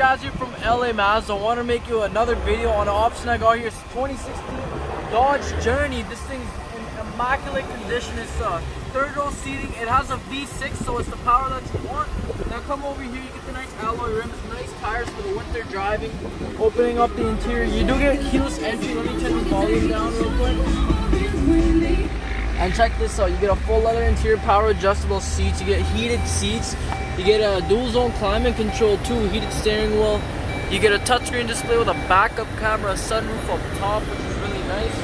Jazzy from LA Mazda. I want to make you another video on an option I got here. It's 2016 Dodge Journey. This thing's in immaculate condition. It's uh, third row seating. It has a V6, so it's the power that you want. Now come over here, you get the nice alloy rims, nice tires for the winter driving. Opening up the interior, you do get keyless entry. Let me turn the volume down real quick. And check this out, you get a full leather interior, power adjustable seats, you get heated seats, you get a dual zone climate control too, heated steering wheel, you get a touchscreen display with a backup camera, sunroof up top, which is really nice.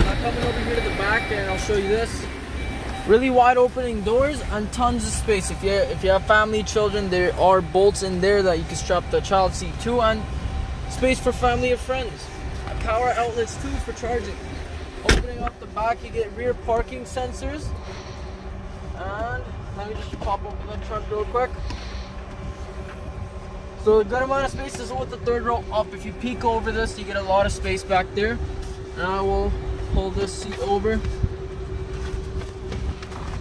Now coming over here to the back and I'll show you this. Really wide opening doors and tons of space. If you if you have family, children, there are bolts in there that you can strap the child seat to and space for family or friends. Power outlets too for charging. Opening up the back, you get rear parking sensors. And let me just pop open the trunk real quick. So a good amount of space is with the third row up. If you peek over this, you get a lot of space back there. And I will pull this seat over.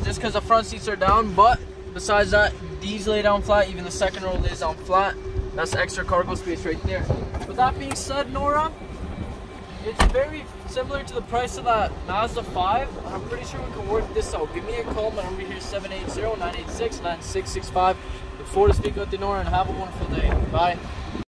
Just because the front seats are down, but besides that, these lay down flat, even the second row lays down flat. That's extra cargo space right there. With that being said, Nora, it's very similar to the price of that Mazda 5. I'm pretty sure we can work this out. Give me a call. My number here is 780-986-9665. Look forward to speaking with you, and have a wonderful day. Bye.